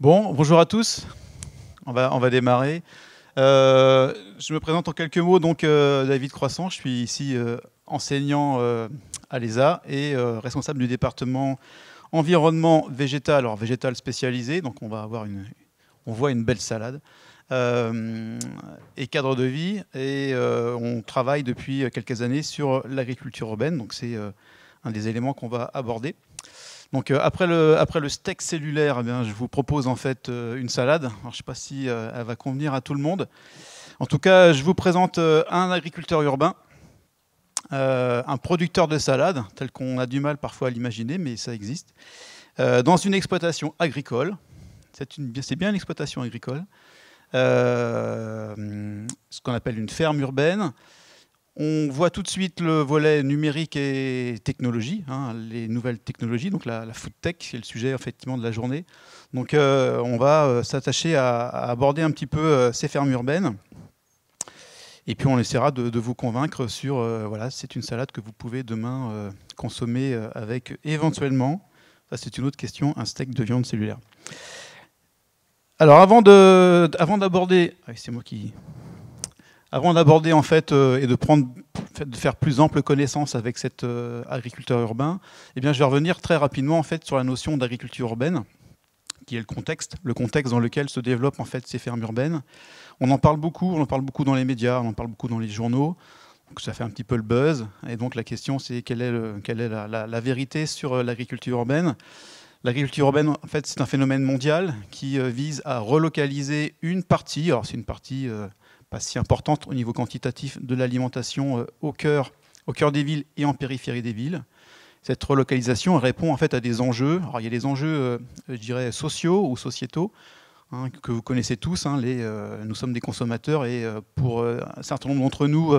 Bon, bonjour à tous. On va, démarrer. Euh, je me présente en quelques mots. Donc, euh, David Croissant, je suis ici euh, enseignant à l'ESA et responsable du département environnement végétal, alors végétal spécialisé. Donc, on va avoir une, on voit une belle salade. et cadre de vie. Et on travaille depuis quelques années sur l'agriculture urbaine. Donc, c'est un des éléments qu'on va aborder. Donc euh, après, le, steak cellulaire, eh je vous propose en fait euh, une salade. je ne sais pas si euh, elle va convenir à tout le monde. En tout cas, je vous présente un agriculteur urbain, un producteur de salade, tel qu'on a du mal parfois à l'imaginer, mais ça existe, dans une exploitation agricole. C'est bien une exploitation agricole. ce qu'on appelle une ferme urbaine. On voit tout de suite le volet numérique et technologie, hein, les nouvelles technologies, donc la, food tech, c'est le sujet effectivement de la journée. Donc euh, on va euh, s'attacher à, aborder un petit peu euh, ces fermes urbaines. Et puis on essaiera de, vous convaincre sur, voilà, c'est une salade que vous pouvez demain consommer avec éventuellement, ça c'est une autre question, un steak de viande cellulaire. Alors avant d'aborder, ah c'est moi qui, avant d'aborder en fait euh, et de faire plus ample connaissance avec cet euh, agriculteur urbain, eh bien, je vais revenir très rapidement en fait sur la notion d'agriculture urbaine, qui est le contexte, le contexte dans lequel se développent en fait ces fermes urbaines. On en parle beaucoup, on en parle beaucoup dans les médias, on en parle beaucoup dans les journaux. Donc ça fait un petit peu le buzz. Et donc la question, c'est quelle est, quelle est la, la, vérité sur euh, l'agriculture urbaine? L'agriculture urbaine, en fait, c'est un phénomène mondial qui vise à relocaliser une partie, alors c'est une partie pas si importante au niveau quantitatif de l'alimentation euh, au cœur, des villes et en périphérie des villes. Cette relocalisation répond en fait à des enjeux. Il y a des enjeux, euh, je dirais, sociaux ou sociétaux, hein, que vous connaissez tous. Hein, euh, nous sommes des consommateurs et pour un certain nombre d'entre nous,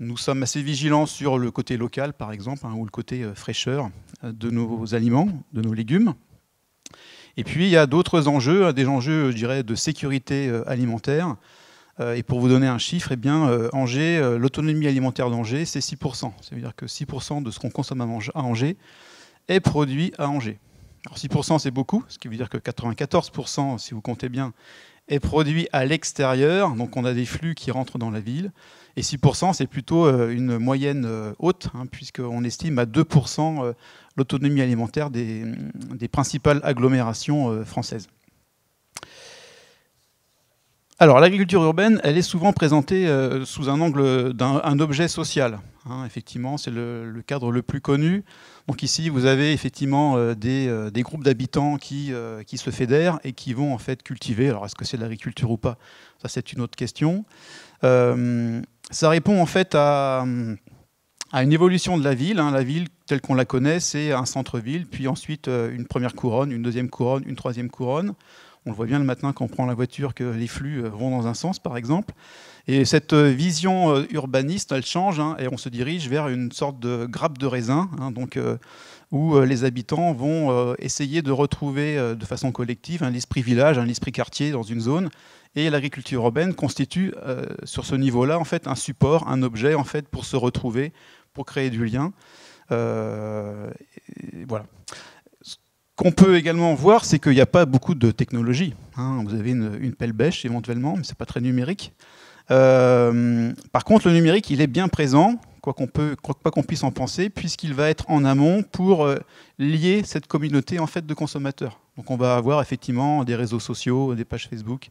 nous sommes assez vigilants sur le côté local, par exemple, hein, ou le côté fraîcheur de nos aliments, de nos légumes. Et puis, il y a d'autres enjeux, des enjeux, je dirais, de sécurité alimentaire, et pour vous donner un chiffre, eh bien, euh, Angers, euh, l'autonomie alimentaire d'Angers, c'est 6%. Ça veut dire que 6% de ce qu'on consomme à Angers est produit à Angers. Alors 6%, c'est beaucoup, ce qui veut dire que 94%, si vous comptez bien, est produit à l'extérieur. Donc on a des flux qui rentrent dans la ville. Et 6%, c'est plutôt une moyenne haute, hein, puisqu'on estime à 2% l'autonomie alimentaire des, principales agglomérations françaises. Alors, l'agriculture urbaine, elle est souvent présentée euh, sous un angle d'un objet social. Hein, effectivement, c'est le, cadre le plus connu. Donc ici, vous avez effectivement euh, euh, des, groupes d'habitants qui, se fédèrent et qui vont en fait cultiver. Alors, est-ce que c'est de l'agriculture ou pas? Ça, c'est une autre question. ça répond en fait à, à, une évolution de la ville. Hein. La ville, telle qu'on la connaît, c'est un centre-ville, puis ensuite une première couronne, une deuxième couronne, une troisième couronne. On le voit bien le matin quand on prend la voiture que les flux euh, vont dans un sens, par exemple. Et cette euh, vision euh, urbaniste, elle change hein, et on se dirige vers une sorte de grappe de raisin, hein, donc, où les habitants vont essayer de retrouver de façon collective un esprit village, un esprit quartier dans une zone. Et l'agriculture urbaine constitue sur ce niveau-là en fait un support, un objet en fait pour se retrouver, pour créer du lien. voilà qu'on peut également voir, c'est qu'il n'y a pas beaucoup de technologie. Hein. Vous avez une, pelle bêche éventuellement, mais ce n'est pas très numérique. Euh, par contre, le numérique, il est bien présent, quoi qu'on puisse en penser, puisqu'il va être en amont pour euh, lier cette communauté en fait de consommateurs. Donc, on va avoir effectivement des réseaux sociaux, des pages Facebook,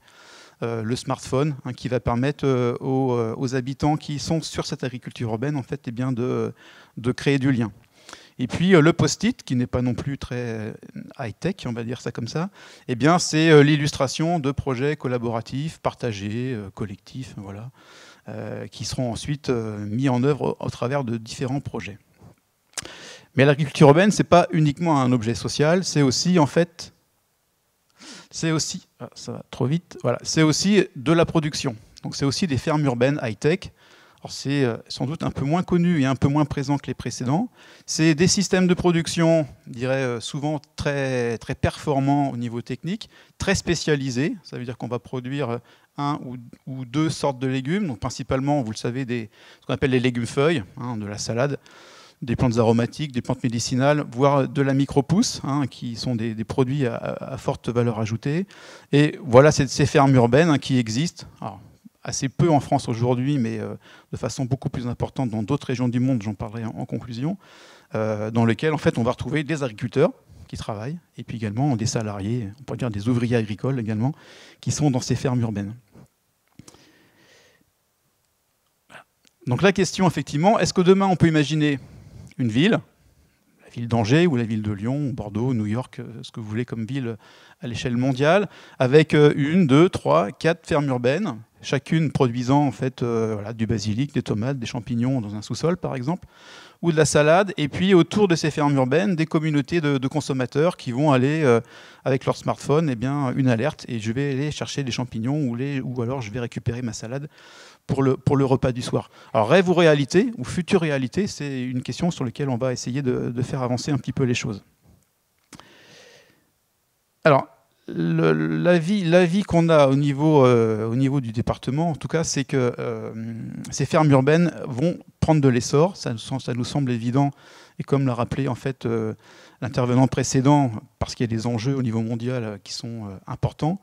euh, le smartphone, hein, qui va permettre aux, habitants qui sont sur cette agriculture urbaine en fait, eh de créer du lien. Et puis euh, le post-it, qui n'est pas non plus très euh, high-tech, on va dire ça comme ça, eh bien c'est euh, l'illustration de projets collaboratifs, partagés, collectifs, voilà, qui seront ensuite mis en œuvre au, travers de différents projets. Mais l'agriculture urbaine, c'est pas uniquement un objet social, c'est aussi en fait, c'est aussi, ah, ça va trop vite, voilà, c'est aussi de la production. Donc c'est aussi des fermes urbaines high-tech c'est euh, sans doute un peu moins connu et un peu moins présent que les précédents. C'est des systèmes de production, je dirais euh, souvent très, très performants au niveau technique, très spécialisés. Ça veut dire qu'on va produire euh, un ou, deux sortes de légumes, donc principalement, vous le savez, ce qu'on appelle les légumes feuilles, hein, de la salade. des plantes aromatiques, des plantes médicinales, voire de la micropousse, hein, qui sont des, produits à, forte valeur ajoutée. Et voilà ces, fermes urbaines hein, qui existent. Assez peu en France aujourd'hui, mais euh, de façon beaucoup plus importante dans d'autres régions du monde, j'en parlerai en, conclusion, euh, dans lesquelles en fait, on va retrouver des agriculteurs qui travaillent, et puis également des salariés, on pourrait dire des ouvriers agricoles également, qui sont dans ces fermes urbaines. Donc la question, effectivement, est-ce que demain on peut imaginer une ville, la ville d'Angers ou la ville de Lyon, Bordeaux, New York, euh, ce que vous voulez comme ville à l'échelle mondiale, avec une, deux, trois, quatre fermes urbaines, chacune produisant en fait euh, du basilic, des tomates, des champignons dans un sous-sol par exemple, ou de la salade, et puis autour de ces fermes urbaines, des communautés de, consommateurs qui vont aller avec leur smartphone, eh bien, une alerte, et je vais aller chercher des champignons ou, les, ou alors je vais récupérer ma salade pour le, pour le repas du soir. Alors rêve ou réalité, ou future réalité, c'est une question sur laquelle on va essayer de, faire avancer un petit peu les choses. Alors, la vie, la vie qu'on a au niveau, euh, au niveau du département, en tout cas, c'est que euh, ces fermes urbaines vont prendre de l'essor. Ça, nous semble évident. Et comme l'a rappelé en fait euh, l'intervenant précédent, parce qu'il y a des enjeux au niveau mondial qui sont importants,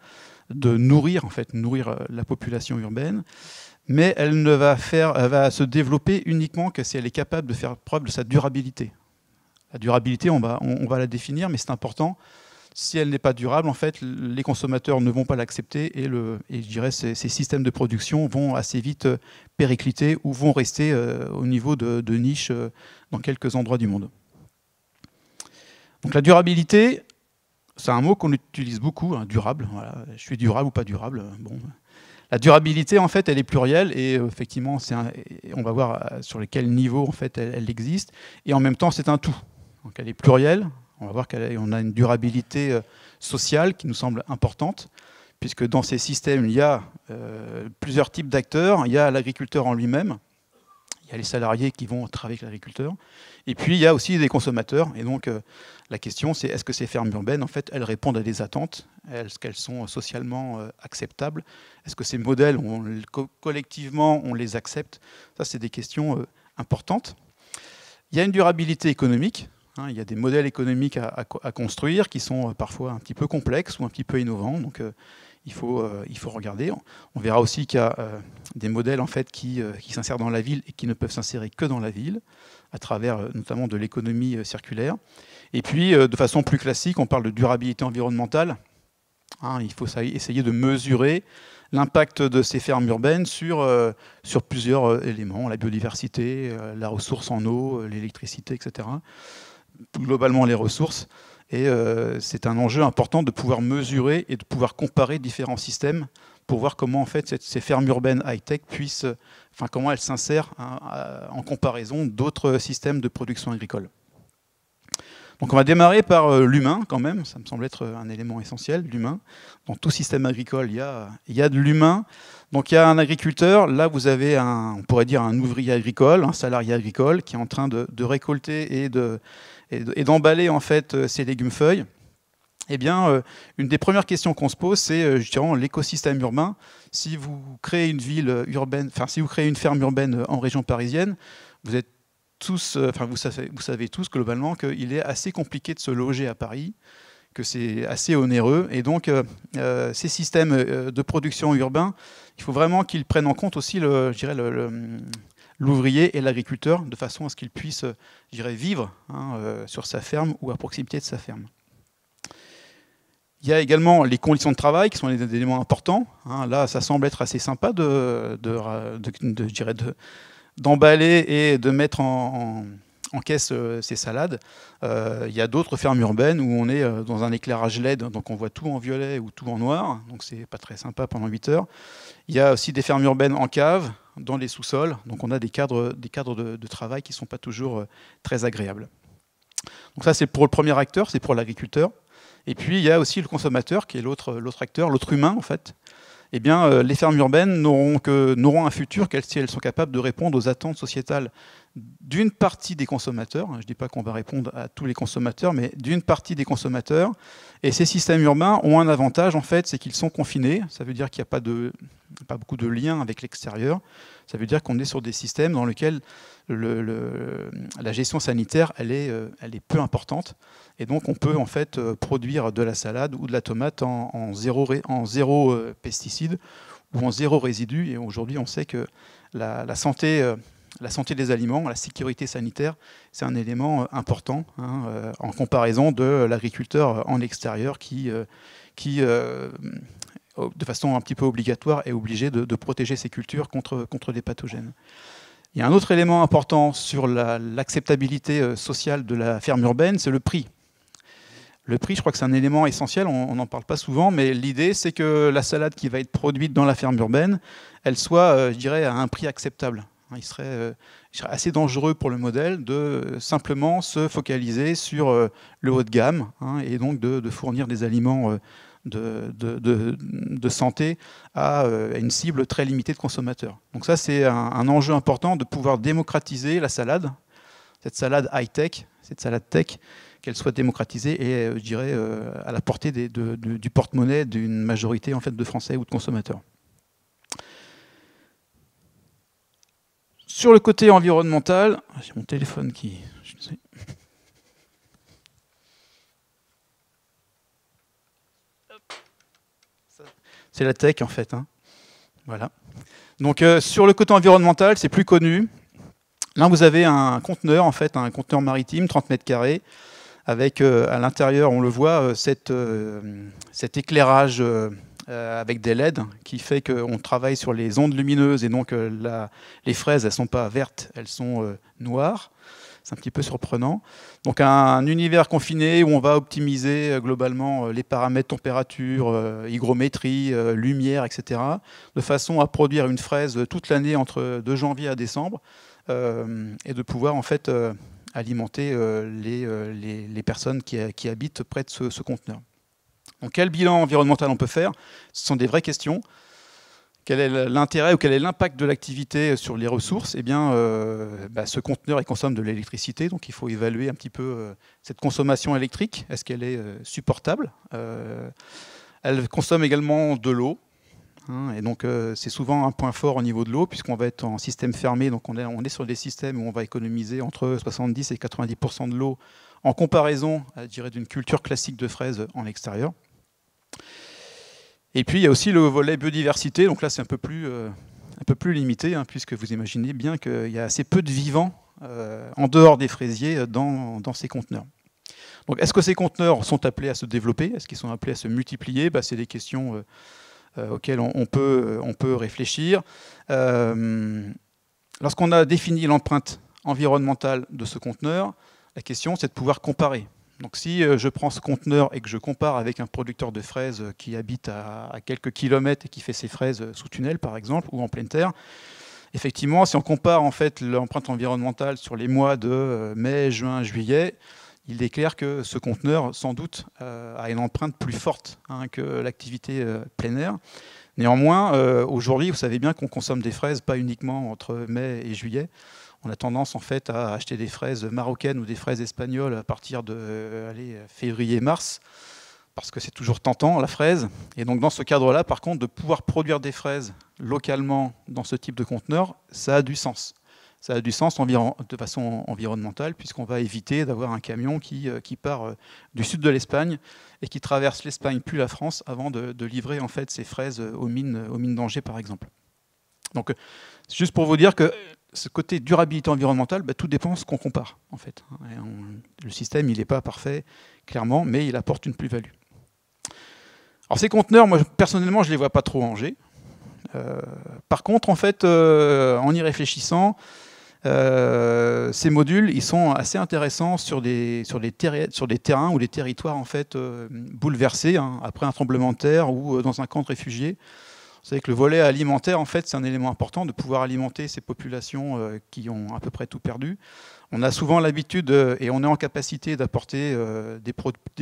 de nourrir en fait nourrir la population urbaine mais elle ne va, faire, va se développer uniquement que si elle est capable de faire preuve de sa durabilité. La durabilité, on va, on, va la définir, mais c'est important. Si elle n'est pas durable, en fait, les consommateurs ne vont pas l'accepter et, je dirais ces, ces, systèmes de production vont assez vite euh, péricliter ou vont rester euh, au niveau de, de niche euh, dans quelques endroits du monde. Donc la durabilité, c'est un mot qu'on utilise beaucoup, hein, durable. Je suis durable ou pas durable. La durabilité, en fait, elle est plurielle et effectivement, on va voir sur quel niveau en fait elle, existe. Et en même temps, c'est un tout. Donc, elle est plurielle. On va voir qu'on a une durabilité euh, sociale qui nous semble importante, puisque dans ces systèmes, il y a plusieurs types d'acteurs. Il y a l'agriculteur en lui-même, il y a les salariés qui vont travailler avec l'agriculteur, et puis il y a aussi des consommateurs. Et donc la question, c'est est-ce que ces fermes urbaines, en fait, elles répondent à des attentes? Est-ce qu'elles sont socialement acceptables? Est-ce que ces modèles, collectivement, on les accepte? Ça, c'est des questions euh, importantes. Il y a une durabilité économique. Hein, il y a des modèles économiques à, construire qui sont euh, parfois un petit peu complexes ou un petit peu innovants. Donc, euh, il, faut, il faut regarder. On verra aussi qu'il y a des modèles en fait, qui, s'insèrent dans la ville et qui ne peuvent s'insérer que dans la ville, à travers notamment de l'économie circulaire. Et puis, de façon plus classique, on parle de durabilité environnementale. Hein, il faut essayer de mesurer l'impact de ces fermes urbaines sur, euh, plusieurs euh, éléments, la biodiversité, euh, la ressource en eau, l'électricité, etc. Globalement les ressources. Et c'est un enjeu important de pouvoir mesurer et de pouvoir comparer différents systèmes pour voir comment en fait ces fermes urbaines high-tech puissent, enfin comment elles s'insèrent hein, en comparaison d'autres systèmes de production agricole. Donc on va démarrer par euh, l'humain quand même, ça me semble être un élément essentiel, l'humain. Dans tout système agricole, il y a, il y a de l'humain. Donc il y a un agriculteur, là vous avez on pourrait dire un ouvrier agricole, un salarié agricole qui est en train de, récolter et, de, et d'emballer en fait euh, ses légumes feuilles. Eh bien, euh, une des premières questions qu'on se pose, c'est justement l'écosystème urbain. Si vous créez une ville urbaine, enfin si vous créez une ferme urbaine en région parisienne, vous êtes tous, euh, enfin vous savez, vous savez tous globalement qu'il est assez compliqué de se loger à Paris, que c'est assez onéreux. Et donc, euh, euh, ces systèmes de production urbain, il faut vraiment qu'ils prennent en compte aussi le, l'ouvrier et l'agriculteur, de façon à ce qu'il puisse vivre hein, sur sa ferme ou à proximité de sa ferme. Il y a également les conditions de travail qui sont des éléments importants. Hein. Là, ça semble être assez sympa de, de, de, de d'emballer et de mettre en, caisse euh, ces salades. Euh, il y a d'autres fermes urbaines où on est euh, dans un éclairage LED, donc on voit tout en violet ou tout en noir, donc c'est pas très sympa pendant 8 heures. Il y a aussi des fermes urbaines en cave, dans les sous-sols, donc on a des cadres, des cadres de, travail qui ne sont pas toujours très agréables. Donc ça c'est pour le premier acteur, c'est pour l'agriculteur. Et puis il y a aussi le consommateur qui est l'autre acteur, l'autre humain en fait, eh bien, euh, les fermes urbaines n'auront un futur qu'elles si elles sont capables de répondre aux attentes sociétales d'une partie des consommateurs. Je ne dis pas qu'on va répondre à tous les consommateurs, mais d'une partie des consommateurs. Et ces systèmes urbains ont un avantage, en fait, c'est qu'ils sont confinés. Ça veut dire qu'il n'y a pas de, pas beaucoup de liens avec l'extérieur. Ça veut dire qu'on est sur des systèmes dans lesquels la gestion sanitaire, elle est, elle est peu importante. Et donc, on peut en fait produire de la salade ou de la tomate en, zéro, zéro pesticide ou en zéro résidu. Et aujourd'hui, on sait que la, santé la santé des aliments, la sécurité sanitaire, c'est un élément euh, important hein, euh, en comparaison de l'agriculteur en extérieur qui, euh, qui de façon un petit peu obligatoire, est obligé de, protéger ses cultures contre, contre des pathogènes. Il y a un autre élément important sur l'acceptabilité sociale de la ferme urbaine, c'est le prix. Le prix, je crois que c'est un élément essentiel, on n'en parle pas souvent, mais l'idée, c'est que la salade qui va être produite dans la ferme urbaine, elle soit, je dirais, à un prix acceptable. Euh, il serait, assez dangereux pour le modèle de simplement se focaliser sur euh, le haut de gamme hein, et donc de, fournir des aliments euh, de, santé à une cible très limitée de consommateurs. Donc ça, c'est un, enjeu important de pouvoir démocratiser la salade, cette salade high-tech, cette salade tech, qu'elle soit démocratisée et, je dirais, à la portée du porte-monnaie d'une majorité en fait, de Français ou de consommateurs. Sur le côté environnemental, j'ai mon téléphone qui... C'est la tech en fait. Hein. Voilà. Donc euh, sur le côté environnemental, c'est plus connu. Là, vous avez un conteneur, en fait, un conteneur maritime, 30 mètres carrés, avec euh, à l'intérieur, on le voit, euh, cette, cet éclairage avec des LED qui fait qu'on travaille sur les ondes lumineuses et donc les fraises, elles sont pas vertes, elles sont noires. C'est un petit peu surprenant. Donc un, univers confiné où on va optimiser globalement les paramètres température, hygrométrie, lumière, etc. de façon à produire une fraise toute l'année entre de janvier à décembre et de pouvoir en fait alimenter les, les, personnes qui, habitent près de ce conteneur. Donc quel bilan environnemental on peut faire? Ce sont des vraies questions. Quel est l'intérêt ou quel est l'impact de l'activité sur les ressources? Eh bien, euh, bah, ce conteneur consomme de l'électricité, donc il faut évaluer un petit peu euh, cette consommation électrique. Est-ce qu'elle est, euh, supportable? Elle consomme également de l'eau. Hein, et donc c'est souvent un point fort au niveau de l'eau, puisqu'on va être en système fermé, donc on est sur des systèmes où on va économiser entre 70 et 90% de l'eau en comparaison, d'une culture classique de fraises en extérieur. Et puis il y a aussi le volet biodiversité, donc là c'est un peu plus, euh, limité, hein, puisque vous imaginez bien qu'il y a assez peu de vivants euh, en dehors des fraisiers dans, ces conteneurs. Donc est-ce que ces conteneurs sont appelés à se développer? Est-ce qu'ils sont appelés à se multiplier? Bah, C'est des questions euh, auxquelles on peut réfléchir. Lorsqu'on a défini l'empreinte environnementale de ce conteneur, la question c'est de pouvoir comparer. Donc si euh, je prends ce conteneur et que je compare avec un producteur de fraises euh, qui habite à, quelques kilomètres et qui fait ses fraises euh, sous tunnel par exemple ou en pleine terre, effectivement si on compare en fait l'empreinte environnementale sur les mois de mai, juin, juillet, il est clair que ce conteneur sans doute a une empreinte plus forte hein, que l'activité plein air. Néanmoins, aujourd'hui, vous savez bien qu'on consomme des fraises pas uniquement entre mai et juillet on a tendance en fait à acheter des fraises marocaines ou des fraises espagnoles à partir de euh, février-mars, parce que c'est toujours tentant la fraise. Et donc dans ce cadre-là, par contre, de pouvoir produire des fraises localement dans ce type de conteneur, ça a du sens. Ça a du sens de façon environnementale, puisqu'on va éviter d'avoir un camion qui, euh, part euh, du sud de l'Espagne et qui traverse l'Espagne puis la France avant de, livrer en fait ces fraises aux mines, aux mines d'Angers, par exemple. Donc, juste pour vous dire que ce côté durabilité environnementale, bah, tout dépend de ce qu'on compare, en fait. le système, il n'est pas parfait, clairement, mais il apporte une plus-value. Alors ces conteneurs, moi personnellement, je ne les vois pas trop en G. Euh, par contre, en fait, euh, en y réfléchissant, euh, ces modules, ils sont assez intéressants sur des, terrains ou des territoires en fait bouleversés hein, après un tremblement de terre ou dans un camp de réfugiés. Vous savez que le volet alimentaire, en fait, c'est un élément important de pouvoir alimenter ces populations euh, qui ont à peu près tout perdu. On a souvent l'habitude, euh, et on est en capacité d'apporter euh, des,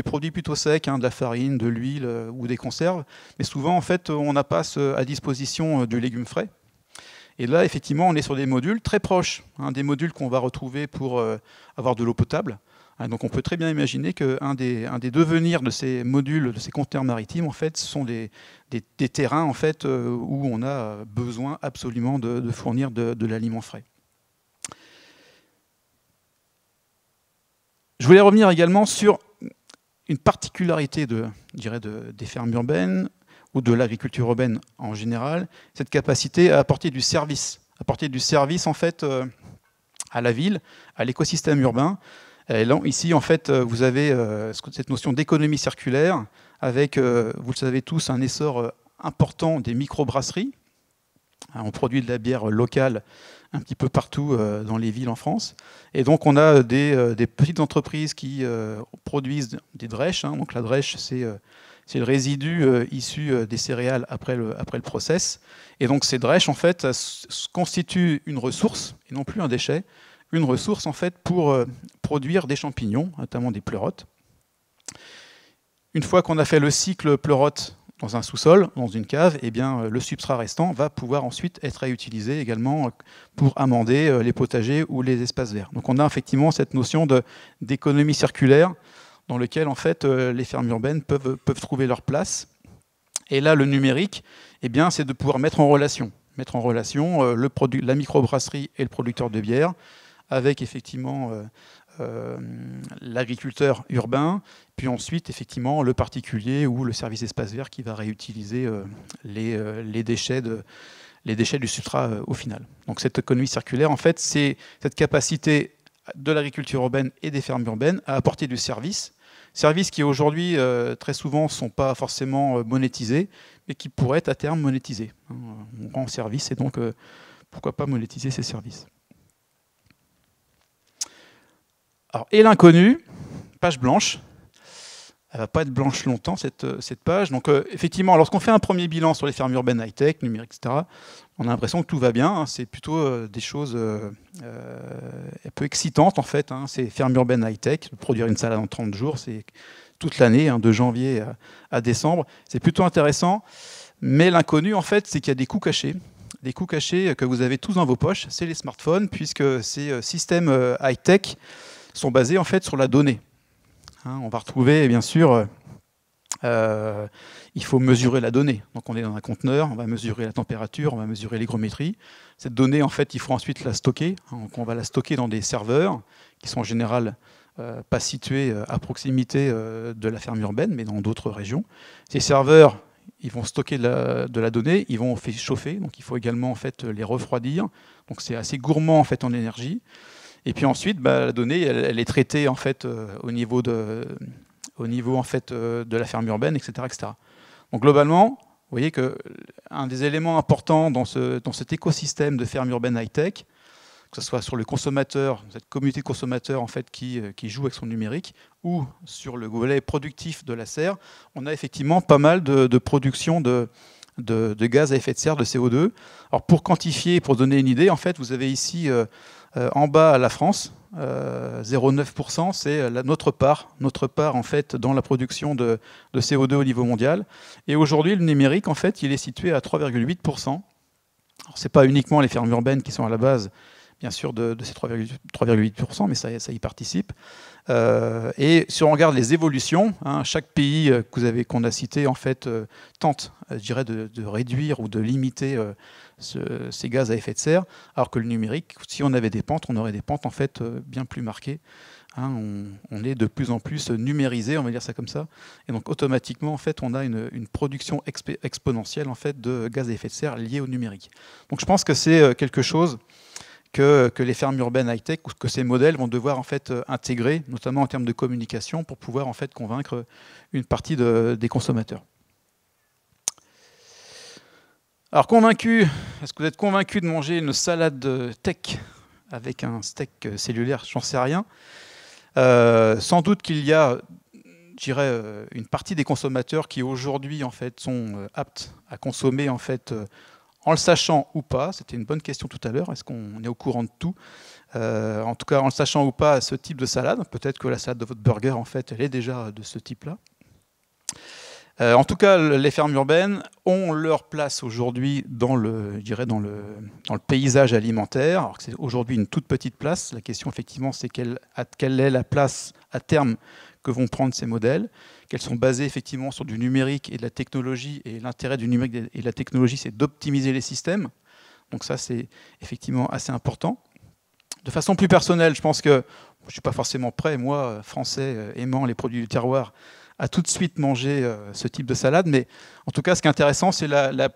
produits plutôt secs, hein, de la farine, de l'huile ou des conserves, mais souvent, en fait, on n'a pas à disposition du légume frais. Et là, effectivement, on est sur des modules très proches, hein, des modules qu'on va retrouver pour avoir de l'eau potable, Donc on peut très bien imaginer qu'un des, un des devenirs de ces modules, de ces conteneurs maritimes, en fait, ce sont des, terrains en fait, où on a besoin absolument de, fournir de l'aliment frais. Je voulais revenir également sur une particularité de, dirais des fermes urbaines ou de l'agriculture urbaine en général, cette capacité à apporter du service, apporter du service en fait euh, à la ville, à l'écosystème urbain. Ici, en fait, euh, vous avez euh, cette notion d'économie circulaire avec, vous le savez tous, un essor important des microbrasseries. On produit de la bière locale un petit peu partout euh, dans les villes en France. Et donc on a des, euh, petites entreprises qui euh, produisent des drèches. Hein. Donc la drèche, c'est le résidu issu des céréales après le, après le process. Et donc ces drèches, en fait, constituent une ressource, et non plus un déchet, une ressource en fait pour produire des champignons, notamment des pleurotes. Une fois qu'on a fait le cycle pleurote dans un sous-sol, dans une cave, eh bien, euh, le substrat restant va pouvoir ensuite être réutilisé également euh, pour amender euh, les potagers ou les espaces verts. Donc on a effectivement cette notion d'économie circulaire dans laquelle en fait, les fermes urbaines peuvent, trouver leur place. Et là, le numérique, eh c'est de pouvoir mettre en relation, mettre en relation la microbrasserie et le producteur de bière avec effectivement euh, l'agriculteur urbain, puis ensuite effectivement le particulier ou le service espace vert qui va réutiliser euh, euh, les, déchets du substrat au final. Donc cette économie circulaire, en fait, c'est cette capacité de l'agriculture urbaine et des fermes urbaines à apporter du service, services qui aujourd'hui très souvent ne sont pas forcément monétisés, mais qui pourraient à terme monétisés. Hein, on rend service et donc pourquoi pas monétiser ces services. Alors, et l'inconnu, page blanche. Elle ne va pas être blanche longtemps, cette, euh, cette page. Donc, euh, effectivement, lorsqu'on fait un premier bilan sur les fermes urbaines high-tech, numériques, etc., on a l'impression que tout va bien. Hein. C'est plutôt euh, des choses un peu excitantes, en fait. Hein. Ces fermes urbaines high-tech, produire une salade en 30 jours, c'est toute l'année, hein, de janvier à, décembre. C'est plutôt intéressant. Mais l'inconnu, en fait, c'est qu'il y a des coûts cachés. Des coûts cachés que vous avez tous dans vos poches, c'est les smartphones, puisque ces systèmes high-tech sont basés en fait sur la donnée. Hein, on va retrouver bien sûr, euh, il faut mesurer la donnée. Donc on est dans un conteneur, on va mesurer la température, on va mesurer l'hygrométrie. Cette donnée, en fait, il faut ensuite la stocker. Hein, donc on va la stocker dans des serveurs qui sont en général euh, pas situés euh, à proximité de la ferme urbaine, mais dans d'autres régions. Ces serveurs, ils vont stocker de la, de la, donnée, ils vont faire chauffer, donc il faut également en fait les refroidir. Donc c'est assez gourmand en fait en énergie. Et puis ensuite, bah, la donnée, elle, est traitée en fait euh, au niveau de, au niveau en fait euh, de la ferme urbaine, etc., etc. Donc globalement, vous voyez que un des éléments importants dans, ce, dans cet écosystème de ferme urbaine high-tech, que ce soit sur le consommateur, cette communauté de consommateurs en fait qui, euh, qui, joue avec son numérique, ou sur le volet productif de la serre, on a effectivement pas mal de, production de, de, gaz à effet de serre, de CO2. Alors pour quantifier, pour donner une idée, en fait, vous avez ici en bas, la France, 0,9%, euh, c'est notre part, notre part en fait dans la production de, CO2 au niveau mondial. Et aujourd'hui, le numérique, en fait, il est situé à 3,8%. Ce n'est pas uniquement les fermes urbaines qui sont à la base, bien sûr, de, ces 3,8%, mais ça, y participe. Euh, et si on regarde les évolutions, hein, chaque pays que vous avez qu'on a cité, en fait, tente, je de, réduire ou de limiter ces gaz à effet de serre, alors que le numérique, si on avait des pentes, on aurait des pentes en fait euh, bien plus marquées. Hein. on, est de plus en plus numérisé, on va dire ça comme ça, et donc automatiquement en fait on a une, production exponentielle de gaz à effet de serre liée au numérique. Donc je pense que c'est euh, quelque chose que, les fermes urbaines high-tech ou que ces modèles vont devoir euh, intégrer, notamment en termes de communication, pour pouvoir en fait convaincre une partie des consommateurs. Alors convaincu, est-ce que vous êtes convaincu de manger une salade tech avec un steak cellulaire? J'en sais rien. Euh, sans doute qu'il y a, dirais, euh, une partie des consommateurs qui aujourd'hui en fait sont euh, aptes à consommer en fait en le sachant ou pas. C'était une bonne question tout à l'heure. Est-ce qu'on est au courant de tout? En tout cas, en le sachant ou pas, ce type de salade. Peut-être que la salade de votre burger en fait, elle est déjà de ce type-là. En tout cas, les fermes urbaines ont leur place aujourd'hui dans le, je le, dans le paysage alimentaire. Alors que c'est aujourd'hui une toute petite place. La question, effectivement, c'est quelle, quelle est la place à terme que vont prendre ces modèles, qu'elles sont basées effectivement sur du numérique et de la technologie. Et l'intérêt du numérique et de la technologie, c'est d'optimiser les systèmes. Donc ça, c'est effectivement assez important. De façon plus personnelle, je pense que je ne suis pas forcément prêt, moi, français, euh, aimant les produits du terroir, à tout de suite manger euh, ce type de salade. Mais en tout cas, ce qui est intéressant, c'est le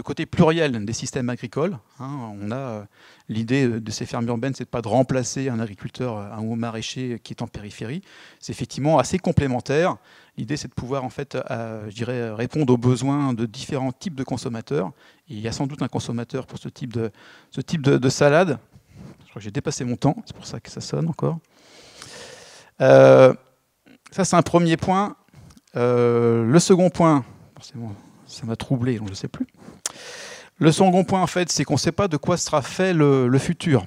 côté pluriel des systèmes agricoles. Hein. On a euh, l'idée de ces fermes urbaines, c'est pas de remplacer un agriculteur, un haut maraîcher qui est en périphérie. C'est effectivement assez complémentaire. L'idée, c'est de pouvoir en fait, je dirais, répondre aux besoins de différents types de consommateurs. il y a sans doute un consommateur pour ce type de, salade. Je crois que j'ai dépassé mon temps, c'est pour ça que ça sonne encore. Euh, ça, c'est un premier point. Euh, le second point, ça m'a troublé, donc je ne sais plus. Le second point, en fait, c'est qu'on ne sait pas de quoi sera fait le, futur.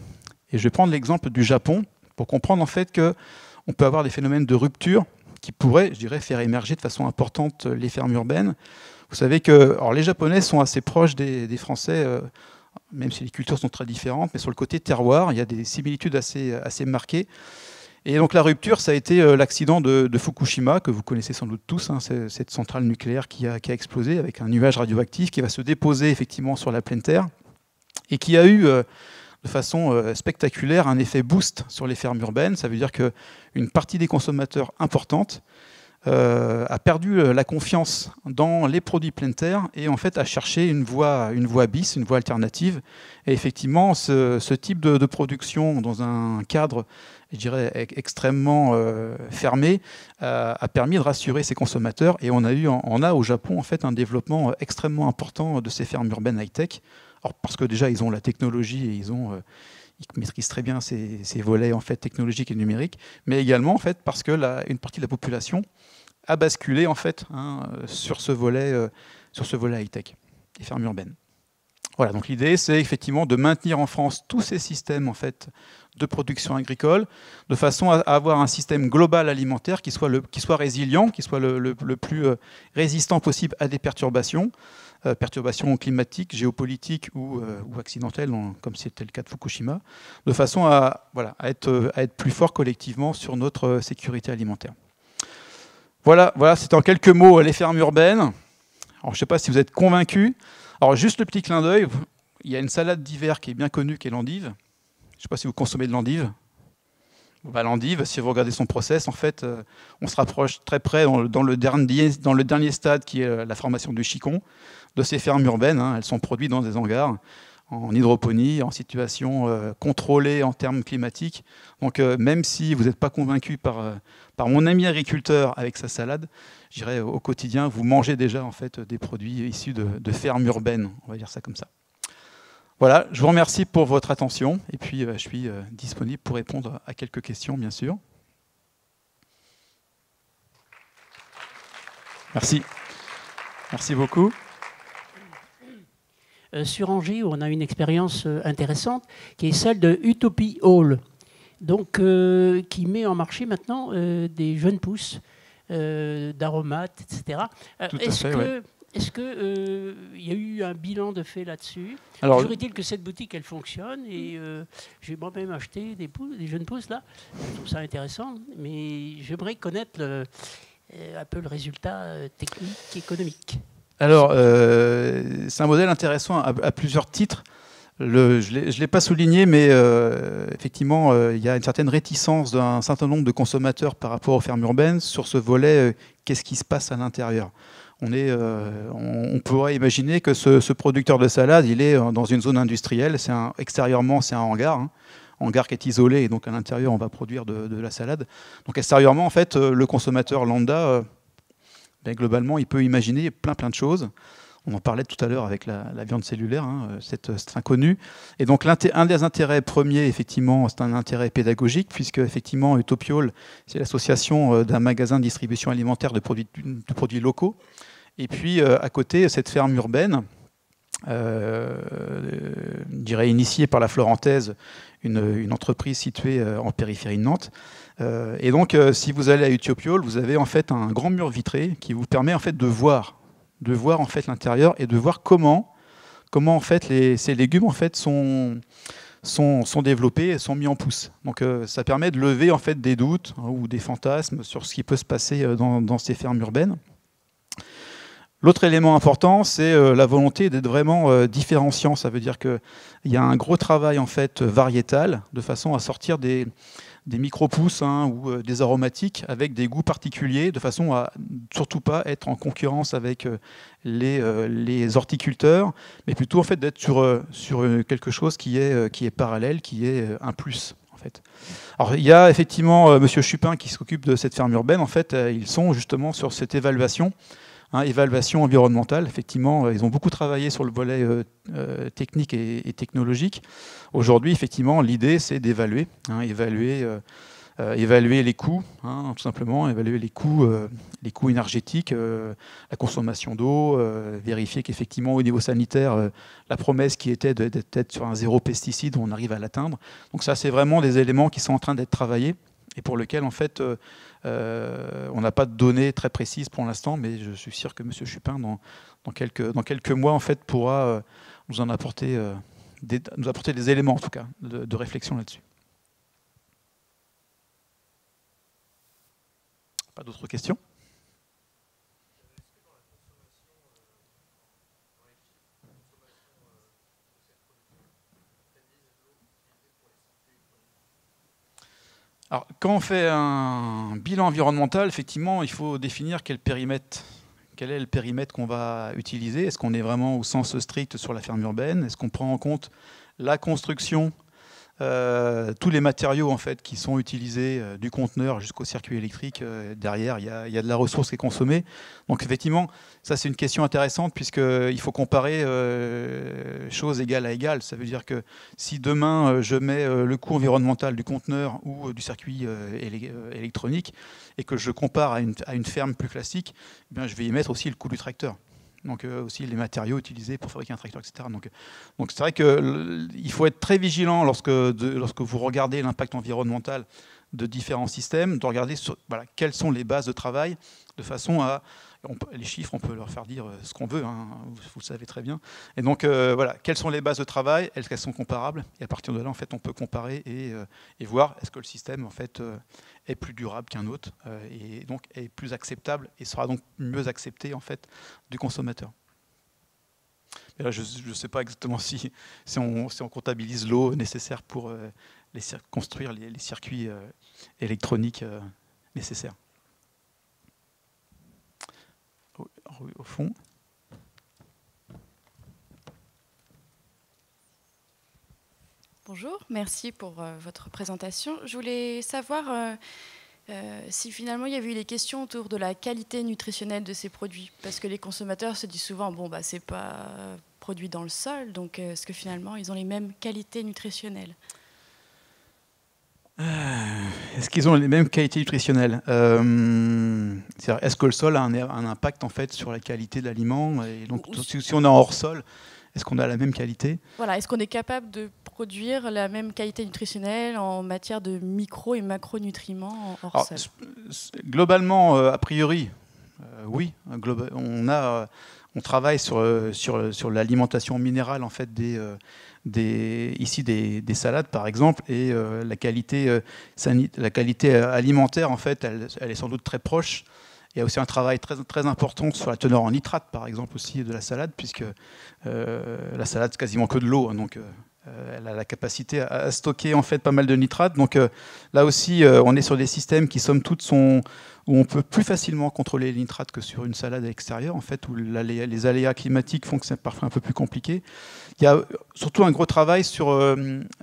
Et je vais prendre l'exemple du Japon pour comprendre en fait qu'on peut avoir des phénomènes de rupture qui pourraient, je dirais, faire émerger de façon importante les fermes urbaines. Vous savez que alors les Japonais sont assez proches des, Français, euh, même si les cultures sont très différentes, mais sur le côté terroir, il y a des similitudes assez marquées. Et donc la rupture, ça a été euh, l'accident de, Fukushima, que vous connaissez sans doute tous, hein, cette centrale nucléaire qui a, explosé avec un nuage radioactif qui va se déposer effectivement sur la pleine Terre et qui a eu euh, de façon euh, spectaculaire un effet boost sur les fermes urbaines. Ça veut dire qu'une partie des consommateurs importantes a perdu la confiance dans les produits pleine terre et en fait a cherché une voie, une voie bis, une voie alternative. Et effectivement, ce, type de, production dans un cadre je dirais, extrêmement euh, fermé, euh, a permis de rassurer ses consommateurs. Et on a, eu, a au Japon en fait, un développement extrêmement important de ces fermes urbaines high-tech. Parce que déjà, ils ont la technologie et ils, ont, euh, ils maîtrisent très bien ces, volets en fait, technologiques et numériques, mais également en fait, parce que une partie de la population a basculé en fait, hein, sur ce volet, sur ce volet high-tech, des fermes urbaines. Voilà, donc l'idée, c'est effectivement de maintenir en France tous ces systèmes en fait, de production agricole, de façon à avoir un système global alimentaire qui soit, le, qui soit résilient, qui soit le, plus euh, résistant possible à des perturbations, euh, perturbations climatiques, géopolitiques ou, euh, ou accidentelles, comme c'était le cas de Fukushima, de façon à, voilà, à, être, à être plus fort collectivement sur notre sécurité alimentaire. Voilà, voilà c'était en quelques mots les fermes urbaines. Alors, je ne sais pas si vous êtes convaincus. Alors, juste le petit clin d'œil, il y a une salade d'hiver qui est bien connue, qui est l'endive. Je ne sais pas si vous consommez de l'endive. Bah, l'endive, si vous regardez son process, en fait, euh, on se rapproche très près dans le, dernier, dans le dernier stade qui est euh, la formation du chicon, de ces fermes urbaines. Hein. elles sont produites dans des hangars, en hydroponie, en situation euh, contrôlée en termes climatiques. Donc même si vous n'êtes pas convaincu par, par mon ami agriculteur avec sa salade, j'irai au quotidien, vous mangez déjà en fait des produits issus de, fermes urbaines, on va dire ça comme ça. Voilà, je vous remercie pour votre attention et puis euh, je suis euh, disponible pour répondre à quelques questions, bien sûr. Merci. Merci beaucoup. Euh, sur Angers, on a une expérience intéressante qui est celle de Utopie Hall, donc, qui met en marché maintenant des jeunes pousses d'aromates, etc. Est-ce que est-ce qu'il euh, y a eu un bilan de fait là-dessus? Toujours est-il que cette boutique, elle fonctionne et euh, j'ai moi-même acheté des, des jeunes pousses là. Je trouve ça intéressant, mais j'aimerais connaître euh, un peu le résultat technique, économique. Alors, c'est un modèle intéressant à, plusieurs titres. Le, je ne l'ai pas souligné, mais effectivement, il y a une certaine réticence d'un certain nombre de consommateurs par rapport aux fermes urbaines sur ce volet, qu'est-ce qui se passe à l'intérieur on, est, euh, on, pourrait imaginer que ce, producteur de salade, il est dans une zone industrielle. C'est un, extérieurement, c'est un hangar. Hein. hangar qui est isolé et donc à l'intérieur on va produire de, la salade. Donc extérieurement en fait euh, le consommateur lambda, euh, globalement il peut imaginer plein plein de choses. On en parlait tout à l'heure avec la, viande cellulaire, hein, c'est inconnu. Et donc un des intérêts premiers, effectivement, c'est un intérêt pédagogique, puisque effectivement Utopiol, c'est l'association d'un magasin de distribution alimentaire de produits, locaux. Et puis euh, à côté, cette ferme urbaine, euh, initiée par la Florentaise, une, entreprise située euh, en périphérie de Nantes. Et donc, si vous allez à Utiopiol, vous avez en fait un grand mur vitré qui vous permet en fait de voir de voir en fait l'intérieur et de voir comment, comment en fait ces légumes en fait sont, sont, sont développés et sont mis en pousse. Donc euh, ça permet de lever en fait des doutes hein, ou des fantasmes sur ce qui peut se passer euh, dans, dans ces fermes urbaines. L'autre élément important, c'est euh, la volonté d'être vraiment différenciant. Ça veut dire qu'il y a un gros travail en fait variétal de façon à sortir des, des micro-pousses hein, ou euh, des aromatiques avec des goûts particuliers, de façon à surtout pas être en concurrence avec euh, les, euh, les, horticulteurs, mais plutôt en fait d'être sur, sur quelque chose qui est, qui est parallèle, qui est un plus. En fait. Alors il y a effectivement Monsieur Chupin qui s'occupe de cette ferme urbaine. En fait, ils sont justement sur cette évaluation Hein, évaluation environnementale, effectivement, euh, ils ont beaucoup travaillé sur le volet euh, euh, technique et, technologique. Aujourd'hui, effectivement, l'idée, c'est d'évaluer, hein, évaluer, évaluer les coûts, hein, tout simplement, évaluer les coûts, les coûts énergétiques, la consommation d'eau, vérifier qu'effectivement, au niveau sanitaire, la promesse qui était d'être sur un zéro pesticide, on arrive à l'atteindre. Donc ça, c'est vraiment des éléments qui sont en train d'être travaillés et pour lesquels, en fait, on n'a pas de données très précises pour l'instant, mais je suis sûr que M. Chupin, dans, quelques, mois, en fait, pourra euh, nous en apporter, euh, apporter des éléments, en tout cas, de, réflexion là-dessus. Pas d'autres questions? Quand on fait un bilan environnemental, effectivement, il faut définir quel périmètre, quel est le périmètre qu'on va utiliser. Est-ce qu'on est vraiment au sens strict sur la ferme urbaine? Est-ce qu'on prend en compte la construction euh, tous les matériaux en fait qui sont utilisés euh, du conteneur jusqu'au circuit électrique euh, derrière il y, a, de la ressource qui est consommée. Donc effectivement ça c'est une question intéressante puisqu'il faut comparer choses égales à égales. Ça veut dire que si demain je mets le coût environnemental du conteneur ou du circuit électronique et que je compare à une, ferme plus classique eh bien, je vais y mettre aussi le coût du tracteur donc euh, aussi les matériaux utilisés pour fabriquer un tracteur, etc. Donc, donc c'est vrai qu'il faut être très vigilant lorsque, lorsque vous regardez l'impact environnemental de différents systèmes, de regarder sur, quelles sont les bases de travail, de façon à les chiffres, on peut leur faire dire euh, ce qu'on veut, hein, vous, le savez très bien. Et donc, euh, voilà, quelles sont les bases de travail? Est-ce qu'elles sont comparables? Et à partir de là, en fait, on peut comparer et, euh, voir est-ce que le système, en fait, est plus durable qu'un autre et donc est plus acceptable et sera donc mieux accepté, en fait, du consommateur. je ne sais pas exactement si, si, on, comptabilise l'eau nécessaire pour construire les circuits électroniques nécessaires. Au fond. Bonjour, merci pour euh, votre présentation. Je voulais savoir euh, euh, si finalement il y avait eu des questions autour de la qualité nutritionnelle de ces produits, parce que les consommateurs se disent souvent bon bah c'est pas produit dans le sol, donc est-ce que finalement ils ont les mêmes qualités nutritionnelles? Est-ce qu'ils ont les mêmes qualités nutritionnelles? Euh, Est-ce que le sol a un, impact en fait sur la qualité de l'aliment? Et donc, si on est hors sol, est-ce qu'on a la même qualité? Voilà, est-ce qu'on est capable de produire la même qualité nutritionnelle en matière de micro et macronutriments hors sol? Globalement, euh, a priori, oui. On a, on travaille sur sur, sur l'alimentation minérale en fait des ici des, salades par exemple, et euh, la, qualité, euh, qualité alimentaire en fait, elle, est sans doute très proche. Il y a aussi un travail très, important sur la teneur en nitrate par exemple aussi de la salade, puisque euh, la salade c'est quasiment que de l'eau, hein, donc elle a la capacité à, stocker en fait pas mal de nitrate. Donc là aussi, on est sur des systèmes qui somme toute sont où on peut plus facilement contrôler les nitrates que sur une salade à l'extérieur, en fait, où les aléas climatiques font que c'est parfois un peu plus compliqué. Il y a surtout un gros travail sur euh,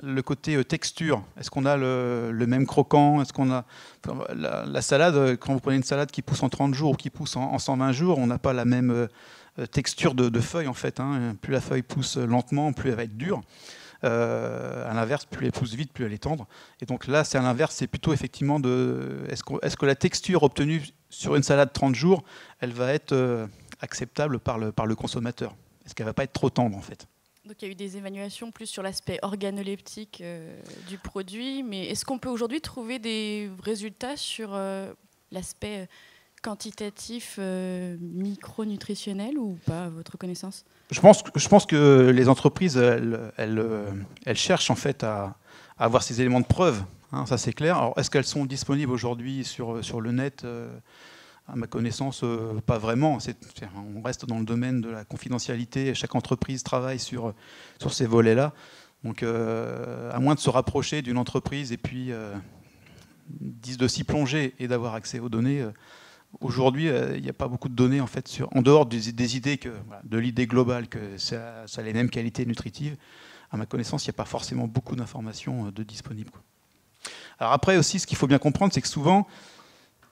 le côté euh, texture. Est-ce qu'on a le, même croquant? Est-ce qu'on a la, salade Quand vous prenez une salade qui pousse en 30 jours ou qui pousse en, 120 jours, on n'a pas la même euh, texture de, de feuille en fait. Hein. Plus la feuille pousse lentement, plus elle va être dure. Euh, à l'inverse, plus elle pousse vite, plus elle est tendre. Et donc là, c'est à l'inverse, c'est plutôt effectivement de. Est-ce que, la texture obtenue sur une salade 30 jours, elle va être euh, acceptable par le, consommateur? Est-ce qu'elle ne va pas être trop tendre en fait? Donc il y a eu des évaluations plus sur l'aspect organoleptique euh, du produit, mais est-ce qu'on peut aujourd'hui trouver des résultats sur l'aspect quantitatif micronutritionnel ou pas, à votre connaissance? Je pense, que les entreprises, elles, cherchent en fait à, avoir ces éléments de preuve. Hein, ça c'est clair. Alors est-ce qu'elles sont disponibles aujourd'hui sur, le net? À ma connaissance, euh, pas vraiment. on reste dans le domaine de la confidentialité. Chaque entreprise travaille sur, sur ces volets-là. Donc, euh, à moins de se rapprocher d'une entreprise et puis euh, de s'y plonger et d'avoir accès aux données, aujourd'hui, il n'y a pas beaucoup de données en fait sur, en dehors des, idées que, de l'idée globale que ça, a les mêmes qualités nutritives. À ma connaissance, il n'y a pas forcément beaucoup d'informations de disponibles. Alors après aussi, ce qu'il faut bien comprendre, c'est que souvent,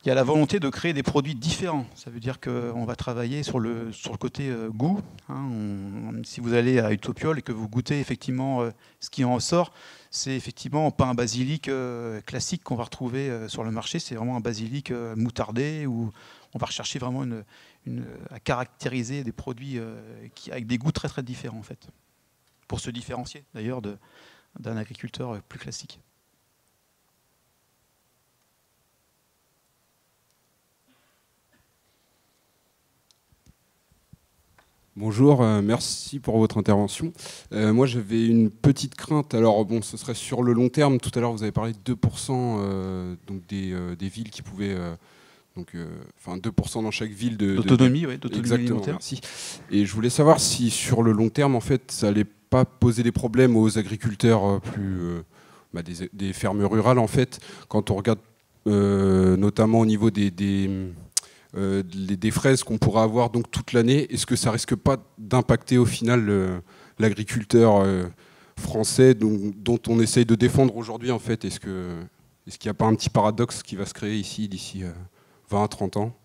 il y a la volonté de créer des produits différents. Ça veut dire qu'on va travailler sur le, sur le côté euh, goût. Hein. si vous allez à Utopiol et que vous goûtez effectivement euh, ce qui en sort, c'est effectivement pas un basilic euh, classique qu'on va retrouver sur le marché, c'est vraiment un basilic moutardé où on va rechercher vraiment à caractériser des produits qui, avec des goûts très très différents en fait, pour se différencier d'ailleurs d'un agriculteur plus classique. Bonjour, euh, merci pour votre intervention. Euh, moi, j'avais une petite crainte. Alors, bon, ce serait sur le long terme. Tout à l'heure, vous avez parlé de 2% euh, donc des, villes qui pouvaient. donc, enfin, 2% dans chaque ville de. D'autonomie, oui, d'autonomie Exactement, merci. Et je voulais savoir si sur le long terme, en fait, ça allait pas poser des problèmes aux agriculteurs plus. Bah, des, fermes rurales, en fait, quand on regarde notamment au niveau des euh, des fraises qu'on pourra avoir donc toute l'année, est-ce que ça risque pas d'impacter au final l'agriculteur euh, français dont, on essaye de défendre aujourd'hui en fait? Est-ce qu'il n'y a pas un petit paradoxe qui va se créer ici d'ici 20 euh, 30 ans?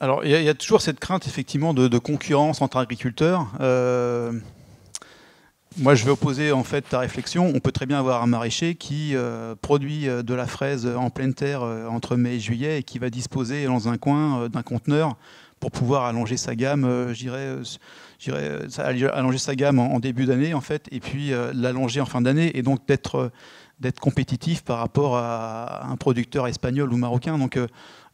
Alors, il y, a toujours cette crainte, effectivement, de, concurrence entre agriculteurs. Moi, je vais opposer en fait ta réflexion. On peut très bien avoir un maraîcher qui euh, produit euh, de la fraise en pleine terre euh, entre mai et juillet et qui va disposer dans un coin d'un conteneur pour pouvoir allonger sa gamme, j'irais, allonger sa gamme en, début d'année en fait, et puis l'allonger en fin d'année, et donc d'être d'être compétitif par rapport à un producteur espagnol ou marocain. Donc,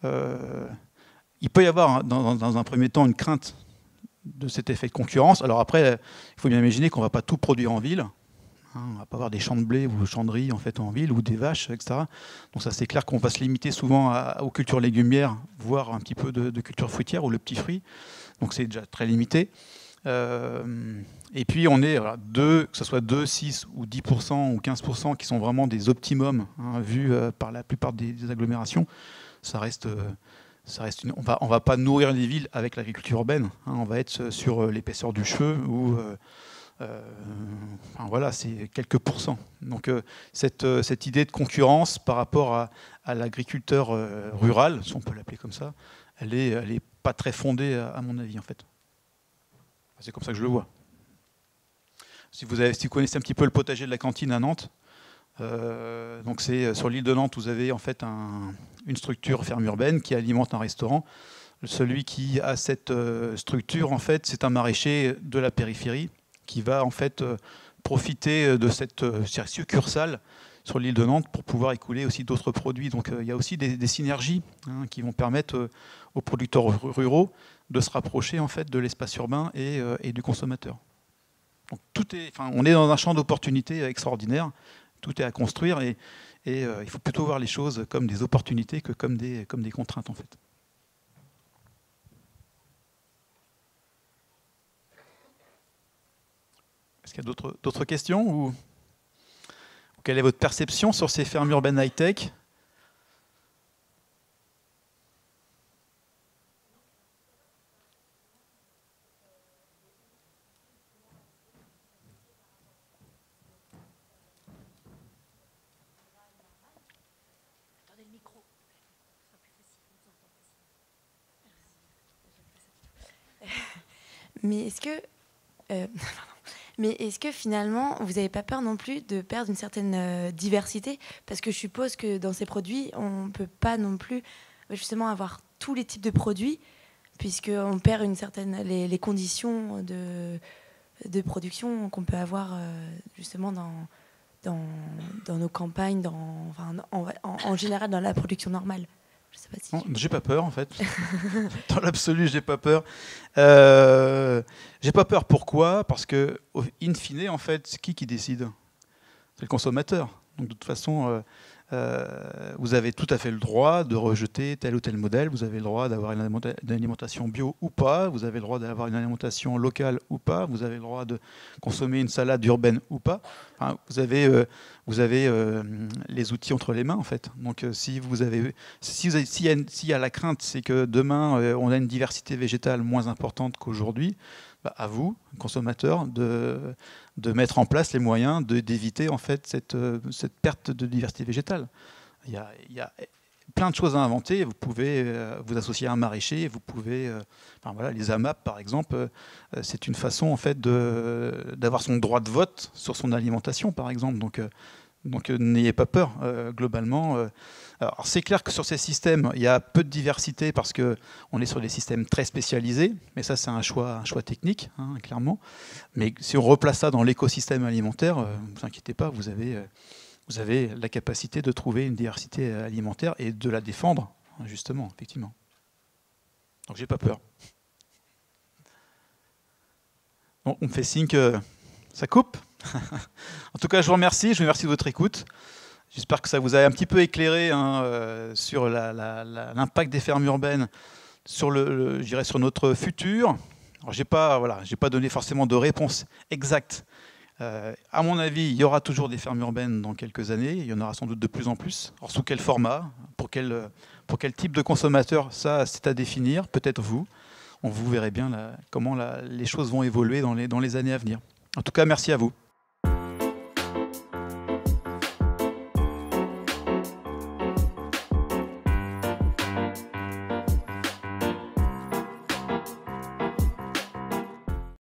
il peut y avoir hein, dans, un premier temps une crainte de cet effet de concurrence. Alors après, il faut bien imaginer qu'on ne va pas tout produire en ville. Hein, on ne va pas avoir des champs de blé ou champs de riz en, fait, en ville ou des vaches, etc. Donc ça c'est clair qu'on va se limiter souvent aux cultures légumières, voire un petit peu de, de culture fruitière ou le petit fruit. Donc c'est déjà très limité. Euh, et puis on est deux, que ce soit 2, 6 ou 10% ou 15% qui sont vraiment des optimums hein, vus euh, par la plupart des, agglomérations. Ça reste... Euh, on va, va pas nourrir les villes avec l'agriculture urbaine. Hein. on va être sur euh, l'épaisseur du cheveu ou euh, euh, voilà, c'est quelques pourcents. Donc cette, cette, idée de concurrence par rapport à, l'agriculteur rural, si on peut l'appeler comme ça, elle est, elle est pas très fondée à, mon avis en fait. C'est comme ça que je le vois. Si vous, avez, si vous connaissez un petit peu le potager de la cantine à Nantes, euh, donc c'est euh, sur l'île de Nantes, vous avez en fait une structure ferme urbaine qui alimente un restaurant. Celui qui a cette euh, structure, en fait, c'est un maraîcher de la périphérie qui va en fait profiter de cette succursale sur l'île de Nantes pour pouvoir écouler aussi d'autres produits. Donc il y a aussi des, synergies hein, qui vont permettre aux producteurs ruraux de se rapprocher en fait de l'espace urbain et, du consommateur. Donc tout est, on est dans un champ d'opportunités extraordinaire tout est à construire et, euh, il faut plutôt voir les choses comme des opportunités que comme des, comme des contraintes en fait. Est-ce qu'il y a d'autres questions ou quelle est votre perception sur ces fermes urbaines high-tech? Mais est-ce que, euh, mais est-ce que finalement, vous n'avez pas peur non plus de perdre une certaine euh, diversité? Parce que je suppose que dans ces produits, on ne peut pas non plus justement avoir tous les types de produits, puisqu'on perd une certaine, les, conditions de, de production qu'on peut avoir euh, justement dans, dans, dans, nos campagnes, dans, en, en, général dans la production normale. Je sais pas si. Non, J'ai pas peur en fait. Dans l'absolu, j'ai pas peur. Euh, j'ai pas peur. Pourquoi? Parce que, in fine, en fait, c'est qui qui décide? C'est le consommateur. Donc, de toute façon, euh, euh, vous avez tout à fait le droit de rejeter tel ou tel modèle. Vous avez le droit d'avoir une alimenta- une alimentation bio ou pas. Vous avez le droit d'avoir une alimentation locale ou pas. Vous avez le droit de consommer une salade urbaine ou pas. Vous avez, euh, vous avez euh, les outils entre les mains en fait. Donc, si vous avez si s'il y, a la crainte, c'est que demain, on a une diversité végétale moins importante qu'aujourd'hui, bah, à vous, consommateurs, de, de mettre en place les moyens d'éviter en fait cette, euh, cette perte de diversité végétale. Il y, a, il y a plein de choses à inventer. Vous pouvez euh, vous associer à un maraîcher, vous pouvez, euh, enfin, voilà, les AMAP par exemple, c'est une façon en fait d'avoir son droit de vote sur son alimentation par exemple. Donc, donc euh, n'ayez pas peur. euh, globalement, euh, c'est clair que sur ces systèmes, il y a peu de diversité parce que on est sur des systèmes très spécialisés, mais ça c'est un choix, un choix technique, hein, clairement. Mais si on replace ça dans l'écosystème alimentaire, ne vous inquiétez pas, vous avez, la capacité de trouver une diversité alimentaire et de la défendre, hein, justement, effectivement. Donc j'ai pas peur. Bon, on fait signe que ça coupe. en tout cas, je vous remercie, je vous remercie de votre écoute. J'espère que ça vous a un petit peu éclairé hein, euh, sur l'impact des fermes urbaines sur, le, sur notre futur. Je n'ai pas, voilà, pas donné forcément de réponse exacte. Euh, à mon avis, il y aura toujours des fermes urbaines dans quelques années. Il y en aura sans doute de plus en plus. Alors, sous quel format pour quel, pour quel type de consommateur Ça, c'est à définir. Peut-être vous. On vous verrez bien comment les choses vont évoluer dans les, dans les années à venir. En tout cas, merci à vous.